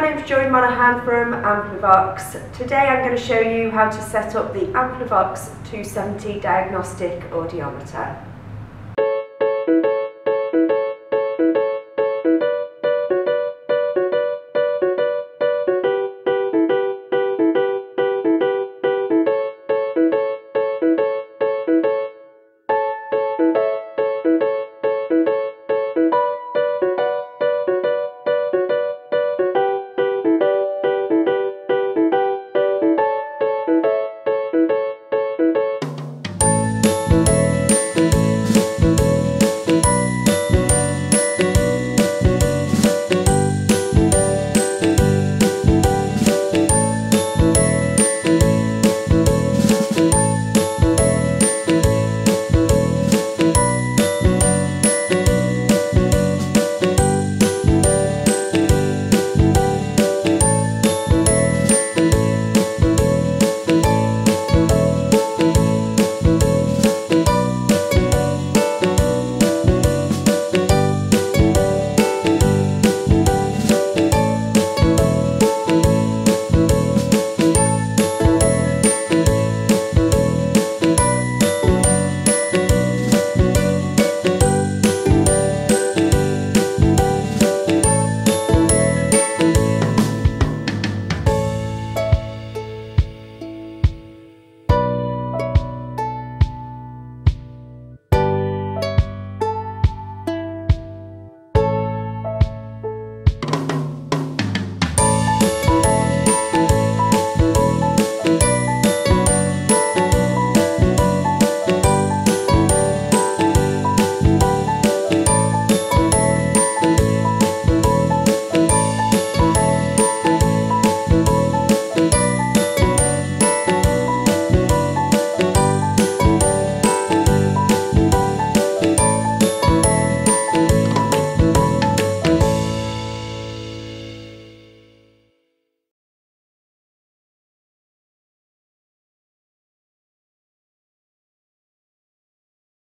my name is Joey Monaghan from Amplivox. Today I'm going to show you how to set up the Amplivox 270 diagnostic audiometer.